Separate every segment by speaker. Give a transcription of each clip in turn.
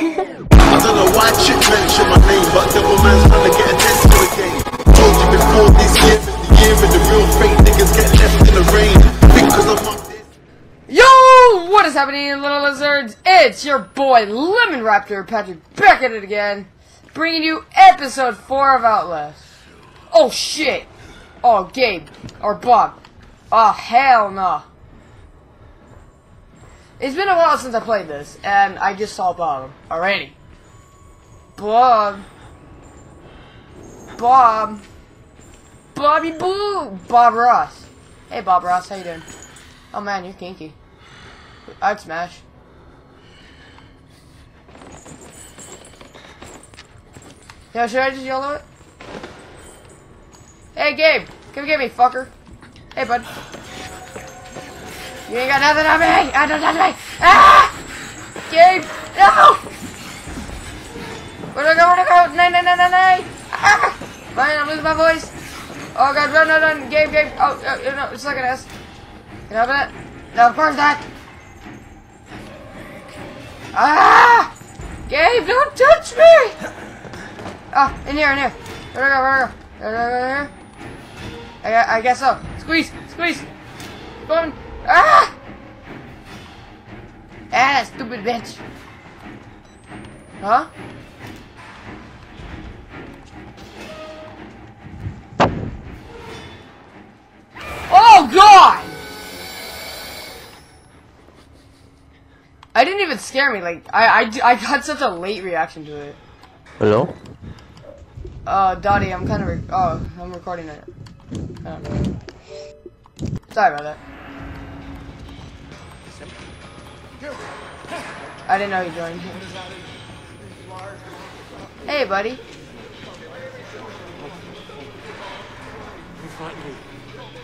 Speaker 1: I don't know why chick mention my name, but trying to get. Told you before this year the year the real fake niggas get left in the rain. Because I'm.
Speaker 2: Yo, what is happening, little lizards? It's your boy LemonRaptor Patrick back at it again, bringing you episode four of Outlast. Oh shit! Oh, Gabe or Bob? Oh hell no! It's been a while since I played this, and I just saw Bob already. Bob, Bob, Bobby Boo, Bob Ross. Hey, Bob Ross, how you doing? Oh man, you're kinky. I'd smash. Yo, should I just yell at it? Hey, Gabe! Come get me, fucker! Hey, bud. You ain't got nothing on me! Ah, nothing on me! Ah! Gabe! No! Where'd I go? Where'd I go? No, no, no, no, no! Ah! Man, I'm losing my voice! Oh god, run, run, run! Gabe, Gabe! Oh, oh no, it's like an S. Can I open it? No, of course not! Ah! Gabe, don't touch me! Ah, in here, in here. Where'd I go? Where'd I go? Where'd I go? Where'd I go? I, I guess so. Squeeze, squeeze. Come on. Ah! Ah, stupid bitch. Huh? Oh God! I didn't even scare me. Like I, I, I got such a late reaction to it.
Speaker 3: Hello?
Speaker 2: Uh, Dottie, I'm kind of. Re- oh, I'm recording it. I don't know. Sorry about that. I didn't know you joined. Hey, buddy.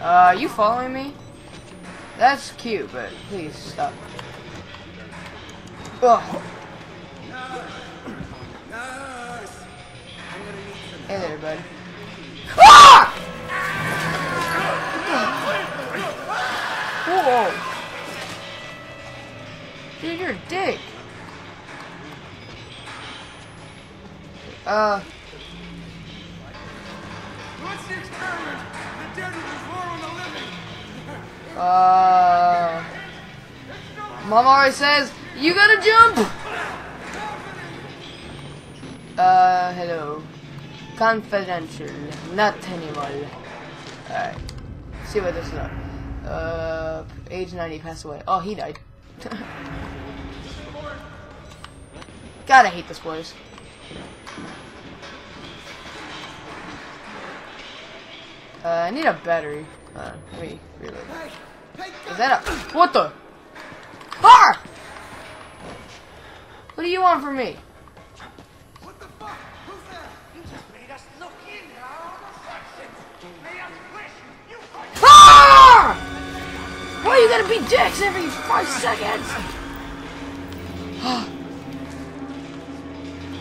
Speaker 2: Uh, you following me? That's cute, but please stop. Ugh. Hey there, bud. Ah! Whoa! Dude, you're a dick. Uh.
Speaker 4: What's the experiment? The dead will roar on the living.
Speaker 2: Uh. Mom always says, you gotta jump! Uh, hello. Confidential, not anymore. Alright. See what this is. Uh, age 90 passed away. Oh, he died. God, I hate this place. Uh, I need a battery. Uh, let me. Is that a- What the? Ah! What do you want from me?
Speaker 4: What the fuck? Who's that? You just made us look in you.
Speaker 2: Ah! Why you gotta be dicks every five seconds?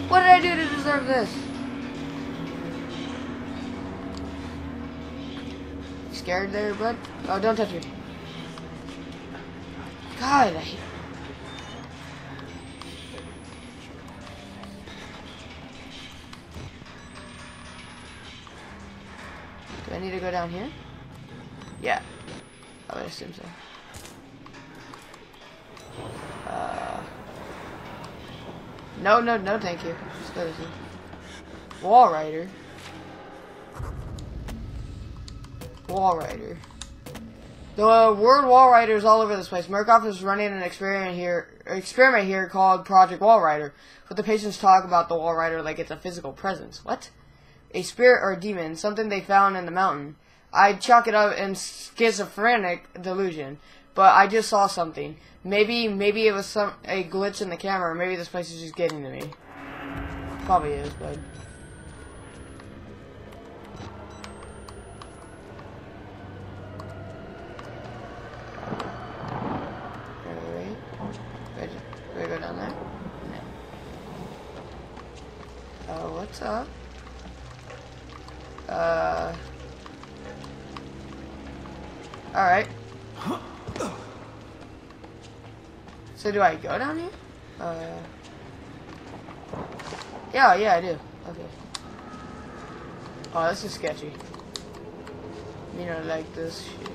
Speaker 2: what did I do to deserve this? Scared there, bud? Oh, don't touch me. God, I hate. Do I need to go down here? Yeah. I would assume so. No, no, no, thank you. Walrider. Wall Rider. The word Walrider is all over this place. Murkoff is running an experiment here, experiment here called Project Walrider. But the patients talk about the Walrider like it's a physical presence. What? A spirit or a demon, something they found in the mountain. I chalk it up in schizophrenic delusion, but I just saw something. Maybe, maybe it was some a glitch in the camera. Maybe this place is just getting to me. Probably is, but. Oh, what's up? Uh. Alright. So do I go down here? Uh. Yeah, yeah, I do. Okay. Oh, this is sketchy. You know, like this shit.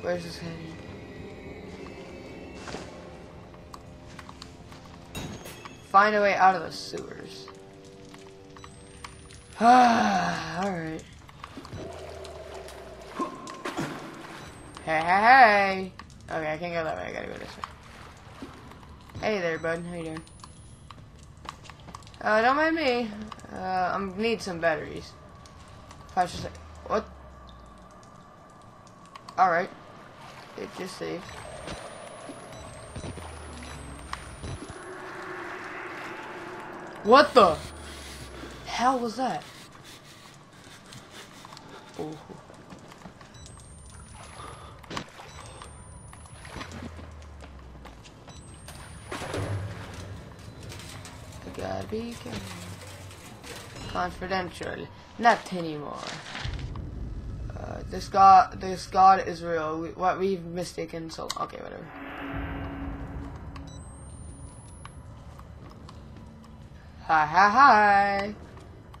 Speaker 2: Where's this heading? Find a way out of the sewers. Alright. Hey, hey, hey! Okay, I can't go that way. I gotta go this way. Hey there, bud. How you doing? Uh, don't mind me. Uh, I need some batteries. If should say, what? Alright. It just saved. What the hell was that? Ooh. Be. Confidential. Not anymore. Uh, this god, this god is real. We, what we've mistaken so. Okay, whatever. Hi, hi, hi.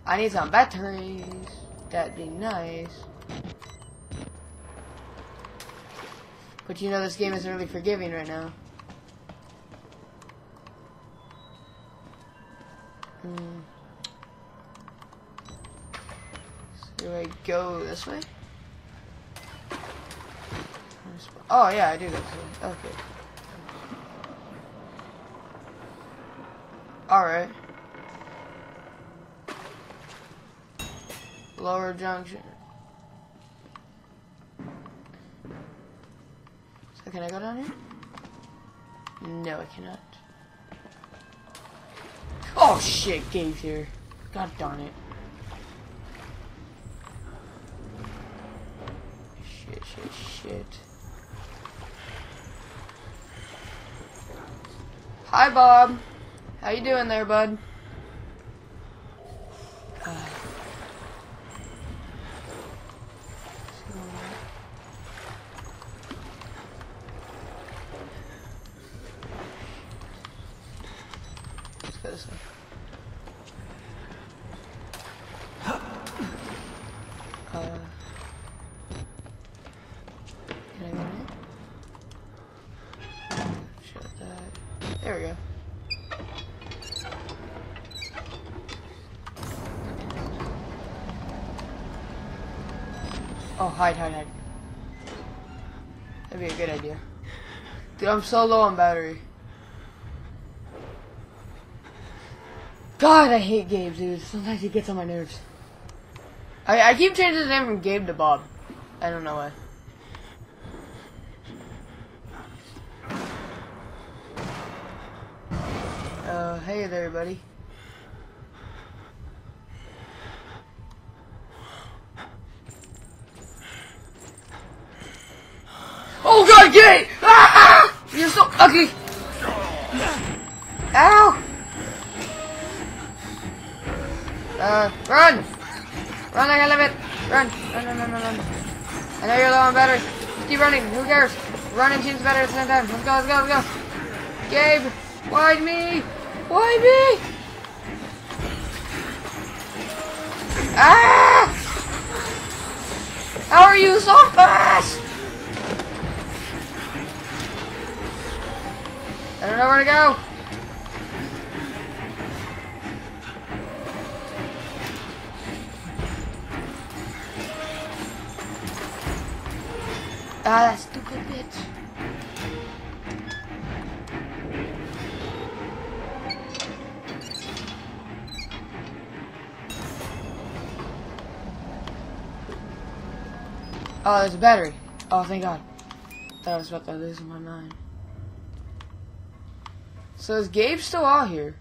Speaker 2: I need some batteries. That'd be nice. But you know this game isn't really forgiving right now. Hmm. Do I go this way? Oh yeah, I do go. Okay. Alright. Lower junction. So can I go down here? No, I cannot. Oh shit, Gabe's here. God darn it. Shit, shit, shit. Hi, Bob. How you doing there, bud? Let's go this way. Uh, can I go in? Shut that. There we go. Oh, hide, hide, hide. That'd be a good idea. Dude, I'm so low on battery. God, I hate Gabe, dude. Sometimes he gets on my nerves. I, I keep changing his name from Gabe to Bob. I don't know why. Uh, hey there, buddy. It! Ah! You're so ugly! Ow! Uh, run! Run like hell of it! Run! Run, run, run, run, run. I know you're low on battery. Just keep running. Who cares? Running seems better at the same time. Let's go, let's go, let's go. Gabe! Why me? Why me? Ah! How are you so fast? Don't know where to go. Ah, that stupid bitch. Oh, there's a battery. Oh, thank God. That was about to lose my mind. So is Gabe still out here?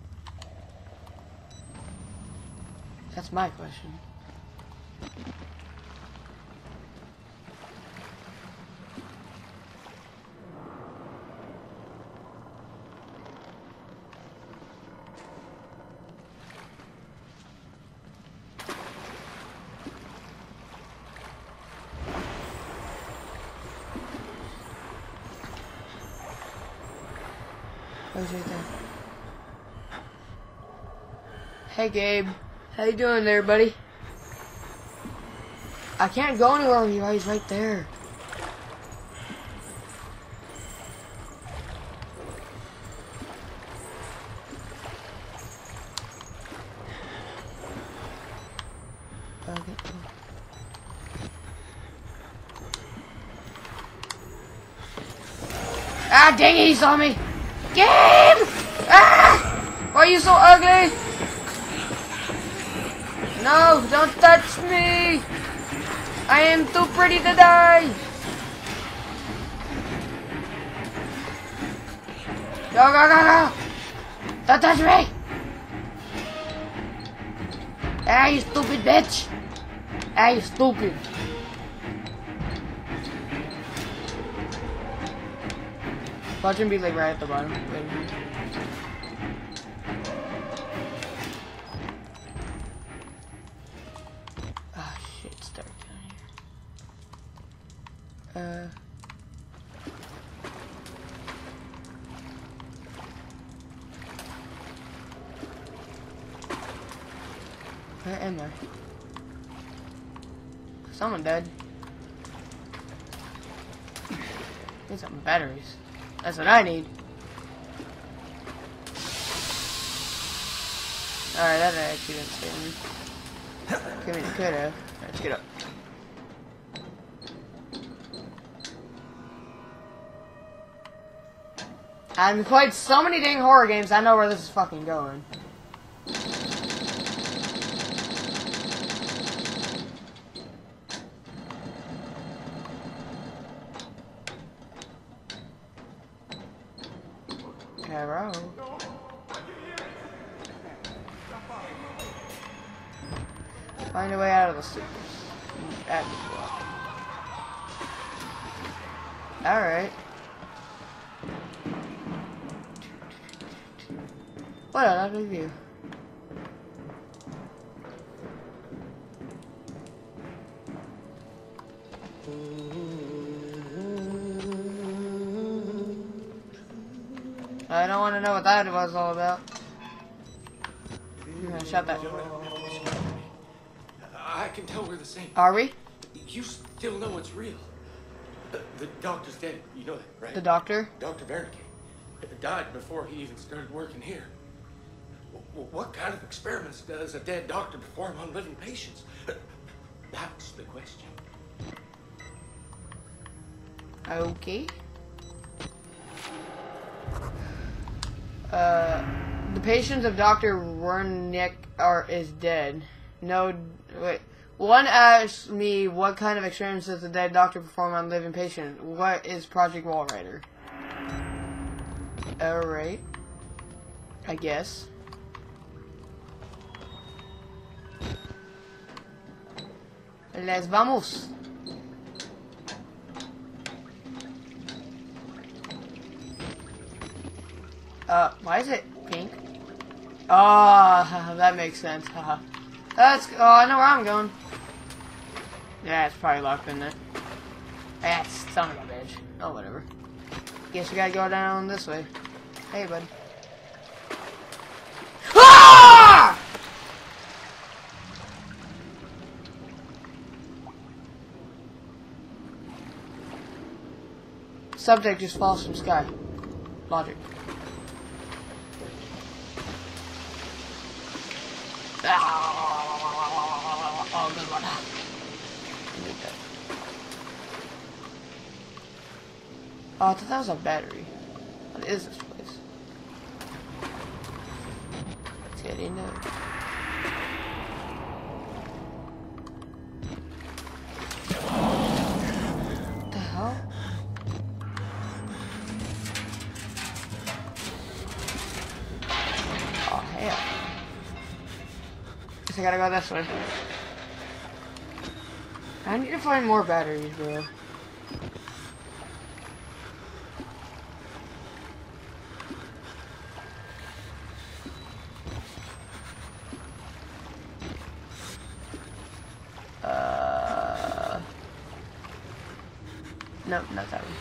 Speaker 2: That's my question. Right there. Hey, Gabe. How you doing there, buddy? I can't go anywhere with you. He's right there. Ah, dang it, he saw me! Gabe! Ah! Why are you so ugly? No, don't touch me! I am too pretty to die! Go, go, go, go! Don't touch me! Ah, you stupid bitch! Ah, you stupid! Watch him be like right at the bottom. Ah, shit, it's dark down here. Uh. Where am I? Someone dead. Need some batteries. That's what I need. Alright, that actually didn't scare me. I mean, it could have. Let's get up. I've played so many dang horror games, I know where this is fucking going. Hello. Find a way out of the sewers. At the block. Alright. What a lovely view. I don't want to know what that was all about. I'm shut that.
Speaker 3: I can tell we're the same.
Speaker 2: Are we?
Speaker 3: You still know it's real. The, the doctor's dead. You know that, right?
Speaker 2: The doctor?
Speaker 3: Dr. Wernicke died before he even started working here. What kind of experiments does a dead doctor perform on living patients? That's the question.
Speaker 2: Okay. Uh, the patients of Dr. Wernicke are is dead. No, wait. One asked me what kind of experiments does the dead doctor perform on living patient. What is Project Walrider? Alright. I guess. Les vamos. Uh, why is it pink? Ah, that makes sense. Haha. That's. Oh, I know where I'm going. Yeah, it's probably locked in there. That's son of a bitch. Oh, whatever. Guess we gotta go down this way. Hey, bud. Ah! Subject just falls from sky. Logic. Oh, good one. Need that. Oh, I thought that was a battery. What is this place? Let's get in there. The hell? Oh, hell. I gotta go this way. I need to find more batteries, bro. Uh, no, not that one.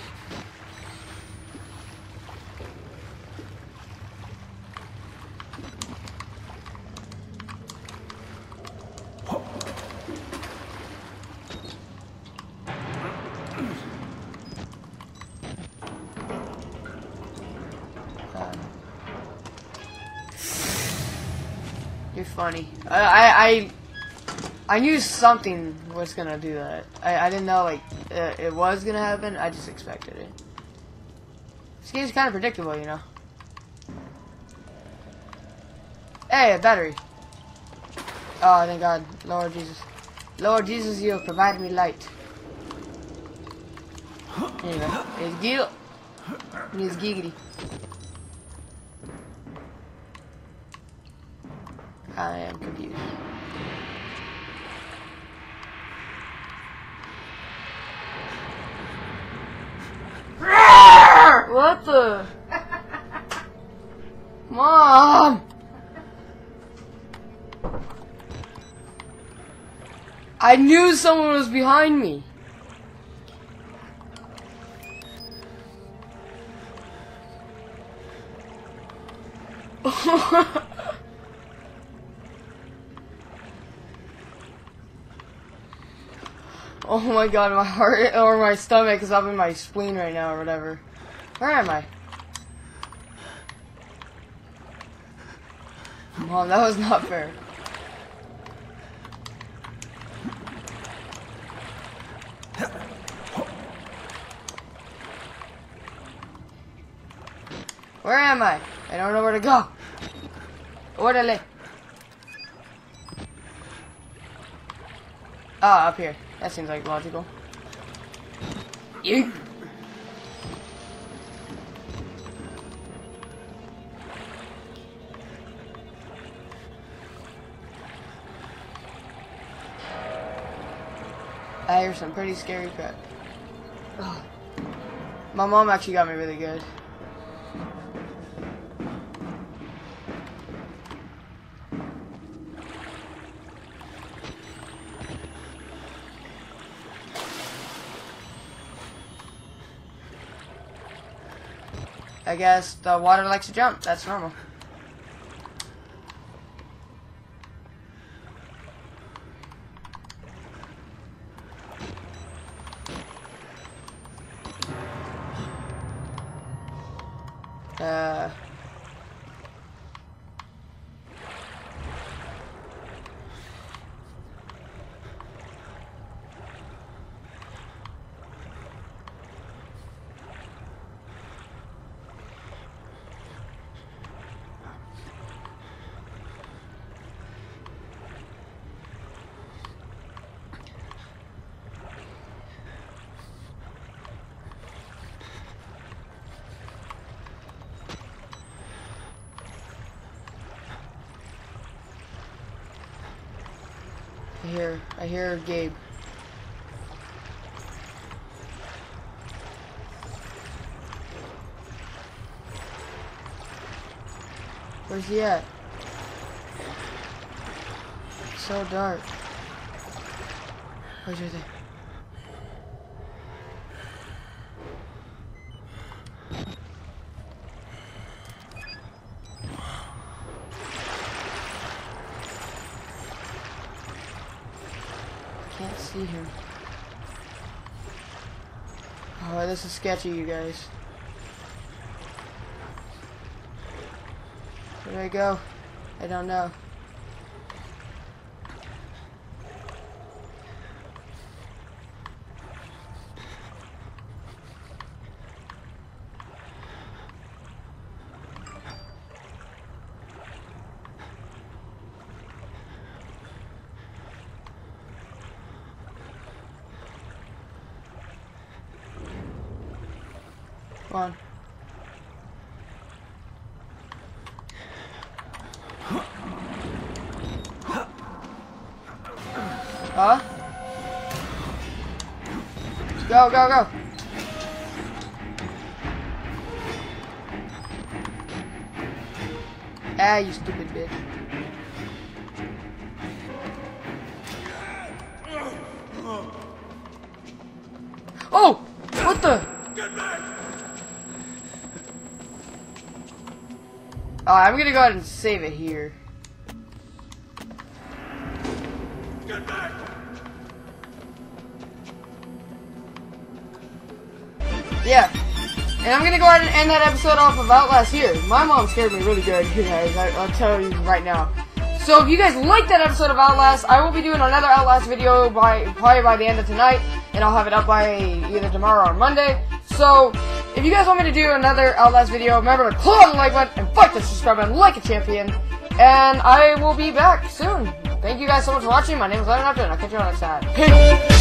Speaker 2: You're funny. I, I, I, I knew something was gonna do that. I, I didn't know like uh, it was gonna happen. I just expected it. This game's kind of predictable, you know. Hey, a battery. Oh, thank God, Lord Jesus, Lord Jesus, you have provided me light. Anyway, it's Gil. It's giggity. I am confused. What the? Mom! I knew someone was behind me. Oh my god, my heart or my stomach is up in my spleen right now or whatever. Where am I? Mom, that was not fair. Where am I? I don't know where to go. Orderly. Ah, up here. That seems like logical. You. I hear some pretty scary crap. My mom actually got me really good. I guess the water likes to jump. That's normal. Uh. I hear, I hear Gabe. Where's he at? It's so dark. Where's right there? Can't see him. Oh, this is sketchy, you guys. Where do I go? I don't know. Come on. Huh? Go, go, go. Ah, you stupid bitch. Oh! What the? Oh, I'm gonna go ahead and save it here. Yeah. And I'm gonna go ahead and end that episode off of Outlast here. My mom scared me really good, you guys. I, I'll tell you right now. So if you guys like that episode of Outlast, I will be doing another Outlast video by probably by the end of tonight, and I'll have it up by either tomorrow or Monday. So if you guys want me to do another Outlast video, remember to click on the like button and fight the subscribe button like a champion. And I will be back soon. Thank you guys so much for watching. My name is LemonRaptor, and I'll catch you on the next time. Peace.